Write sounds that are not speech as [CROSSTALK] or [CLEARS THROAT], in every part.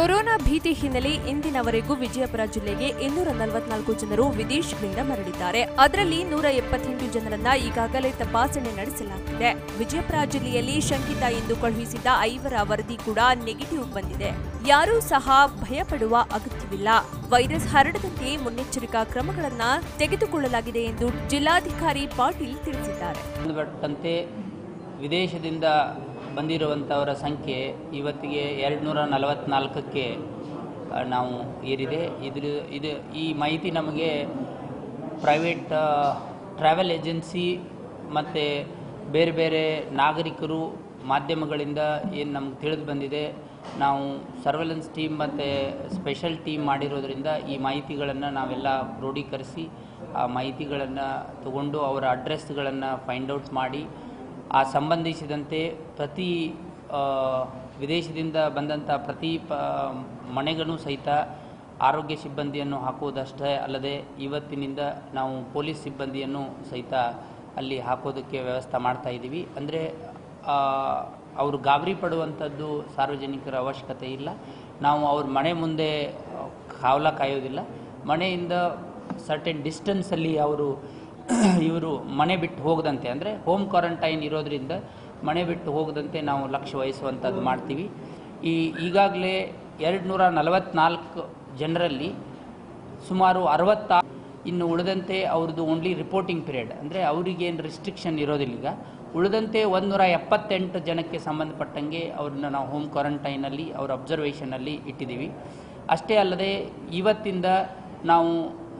Corona ಭೀತಿ ಹಿನ್ನೆಲೆ ಇಂದಿನವರೆಗೂ ವಿಜಯಪುರ ಜಿಲ್ಲೆಗೆ ಇನ್ನೂರ ನಲವತ್ನಾಲ್ಕು ಜನರು ವಿದೇಶಗಳಿಂದ ಮರಳಿದ್ದಾರೆ. ಅದರಲ್ಲಿ ನೂರ ಎಪ್ಪತ್ತೆಂಟು ಜನರನ್ನ ಈಗಾಗಲೇ ತಪಾಸಣೆ ನಡೆಸಲಾಗಿದೆ. ವಿಜಯಪುರ ಜಿಲ್ಲೆಯಲ್ಲಿ ಶಂಕಿತ ಎಂದು ಕಳುಹಿಸಿದ ಐವರ ವರದಿ ಕೂಡ ನೆಗೆಟಿವ್ ಬಂದಿದೆ. ಯಾರೂ ಸಹ ಭಯಪಡುವ ಅಗತ್ಯವಿಲ್ಲ. ವೈರಸ್ ಹರಡದಂತೆ ಮುನ್ನೆಚ್ಚರಿಕಾ ಕ್ರಮಗಳನ್ನ ತೆಗೆದುಕೊಳ್ಳಲಾಗಿದೆ ಎಂದು ಜಿಲ್ಲಾಧಿಕಾರಿ ಪಾಟೀಲ್ ತಿಳಿಸಿದ್ದಾರೆ. ವಿದೇಶದಿಂದ ಬಂದಿರುವಂಥವರ ಸಂಖ್ಯೆ ಇವತ್ತಿಗೆ ಎರಡು ನೂರ ನಲವತ್ತ್ನಾಲ್ಕಕ್ಕೆ ನಾವು ಏರಿದೆ. ಇದ್ರ ಇದು ಈ ಮಾಹಿತಿ ನಮಗೆ ಪ್ರೈವೇಟ್ ಟ್ರಾವೆಲ್ ಏಜೆನ್ಸಿ ಮತ್ತು ಬೇರೆ ಬೇರೆ ನಾಗರಿಕರು ಮಾಧ್ಯಮಗಳಿಂದ ಏನು ನಮ್ಗೆ ತಿಳಿದು ಬಂದಿದೆ. ನಾವು ಸರ್ವೆಲೆನ್ಸ್ ಟೀಮ್ ಮತ್ತು ಸ್ಪೆಷಲ್ ಟೀಮ್ ಮಾಡಿರೋದ್ರಿಂದ ಈ ಮಾಹಿತಿಗಳನ್ನು ನಾವೆಲ್ಲ ಕ್ರೋಢೀಕರಿಸಿ ಆ ಮಾಹಿತಿಗಳನ್ನು ತಗೊಂಡು ಅವರ ಅಡ್ರೆಸ್ಗಳನ್ನು ಫೈಂಡ್ ಔಟ್ ಮಾಡಿ ಆ ಸಂಬಂಧಿಸಿದಂತೆ ಪ್ರತಿ ವಿದೇಶದಿಂದ ಬಂದಂಥ ಪ್ರತಿ ಪ ಮನೆಗೂ ಸಹಿತ ಆರೋಗ್ಯ ಸಿಬ್ಬಂದಿಯನ್ನು ಹಾಕುವುದಷ್ಟೇ ಅಲ್ಲದೆ ಇವತ್ತಿನಿಂದ ನಾವು ಪೊಲೀಸ್ ಸಿಬ್ಬಂದಿಯನ್ನು ಸಹಿತ ಅಲ್ಲಿ ಹಾಕೋದಕ್ಕೆ ವ್ಯವಸ್ಥೆ ಮಾಡ್ತಾ ಇದ್ದೀವಿ. ಅಂದರೆ ಅವರು ಗಾಬರಿ ಪಡುವಂಥದ್ದು ಸಾರ್ವಜನಿಕರ ಅವಶ್ಯಕತೆ ಇಲ್ಲ. ನಾವು ಅವ್ರ ಮನೆ ಮುಂದೆ ಕಾವಲ ಕಾಯೋದಿಲ್ಲ. ಮನೆಯಿಂದ ಸರ್ಟೆನ್ ಡಿಸ್ಟೆನ್ಸಲ್ಲಿ ಅವರು [CLEARS THROAT] ಇವರು ಮನೆ ಬಿಟ್ಟು ಹೋಗದಂತೆ, ಅಂದರೆ ಹೋಮ್ ಕ್ವಾರಂಟೈನ್ ಇರೋದರಿಂದ ಮನೆ ಬಿಟ್ಟು ಹೋಗದಂತೆ ನಾವು ಲಕ್ಷ್ಯ ವಹಿಸುವಂಥದ್ದು ಮಾಡ್ತೀವಿ. ಈ ಈಗಾಗಲೇ ಎರಡು ನೂರ ನಲವತ್ತ್ನಾಲ್ಕು ಜನರಲ್ಲಿ ಸುಮಾರು ಅರವತ್ತ ಇನ್ನು ಉಳಿದಂತೆ ಅವ್ರದ್ದು ಓನ್ಲಿ ರಿಪೋರ್ಟಿಂಗ್ ಪೀರಿಯಡ್ ಅಂದರೆ ಅವರಿಗೇನು ರಿಸ್ಟ್ರಿಕ್ಷನ್ ಇರೋದಿಲ್ಲ ಈಗ. ಉಳಿದಂತೆ ಒಂದೂರ ಎಪ್ಪತ್ತೆಂಟು ಜನಕ್ಕೆ ಸಂಬಂಧಪಟ್ಟಂಗೆ ಅವ್ರನ್ನ ನಾವು ಹೋಮ್ ಕ್ವಾರಂಟೈನಲ್ಲಿ ಅವ್ರ ಅಬ್ಸರ್ವೇಷನಲ್ಲಿ ಇಟ್ಟಿದ್ದೀವಿ. ಅಷ್ಟೇ ಅಲ್ಲದೆ, ಇವತ್ತಿಂದ ನಾವು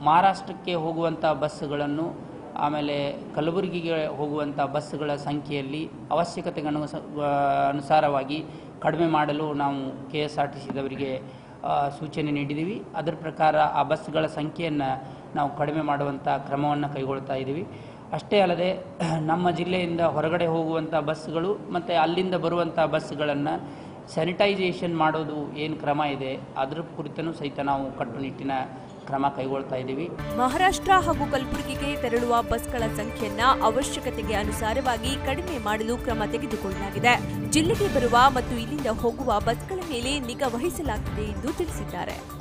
ಮಹಾರಾಷ್ಟ್ರಕ್ಕೆ ಹೋಗುವಂಥ ಬಸ್ಸುಗಳನ್ನು ಆಮೇಲೆ ಕಲಬುರಗಿಗೆ ಹೋಗುವಂಥ ಬಸ್ಸುಗಳ ಸಂಖ್ಯೆಯಲ್ಲಿ ಅವಶ್ಯಕತೆಗೆ ಅನುಸಾರವಾಗಿ ಕಡಿಮೆ ಮಾಡಲು ನಾವು ಕೆ ಎಸ್ ಆರ್ ಟಿ ಸಿದವರಿಗೆ ಸೂಚನೆ ನೀಡಿದ್ದೀವಿ. ಅದರ ಪ್ರಕಾರ ಆ ಬಸ್ಗಳ ಸಂಖ್ಯೆಯನ್ನು ನಾವು ಕಡಿಮೆ ಮಾಡುವಂಥ ಕ್ರಮವನ್ನು ಕೈಗೊಳ್ತಾ ಇದ್ದೀವಿ. ಅಷ್ಟೇ ಅಲ್ಲದೆ [CLEARS THROAT] ನಮ್ಮ ಜಿಲ್ಲೆಯಿಂದ ಹೊರಗಡೆ ಹೋಗುವಂಥ ಬಸ್ಗಳು ಮತ್ತು ಅಲ್ಲಿಂದ ಬರುವಂಥ ಬಸ್ಗಳನ್ನು ಸ್ಯಾನಿಟೈಸೇಷನ್ ಮಾಡೋದು ಏನು ಕ್ರಮ ಇದೆ, ಅದರ ಕುರಿತನೂ ಸಹಿತ ನಾವು ಕಟ್ಟುನಿಟ್ಟಿನ ಕ್ರಮ ಕೈಗೊಳ್ತಾ ಇದ್ದೀವಿ. ಮಹಾರಾಷ್ಟ್ರ ಹಾಗೂ ಕಲಬುರಗಿಗೆ ತೆರಳುವ ಬಸ್ಗಳ ಸಂಖ್ಯೆಯನ್ನ ಅವಶ್ಯಕತೆಗೆ ಅನುಸಾರವಾಗಿ ಕಡಿಮೆ ಮಾಡಲು ಕ್ರಮ ತೆಗೆದುಕೊಳ್ಳಲಾಗಿದೆ. ಜಿಲ್ಲೆಗೆ ಬರುವ ಮತ್ತು ಇಲ್ಲಿಂದ ಹೋಗುವ ಬಸ್ಗಳ ಮೇಲೆ ನಿಗಾ ವಹಿಸಲಾಗಿದೆ ಎಂದು ತಿಳಿಸಿದ್ದಾರೆ.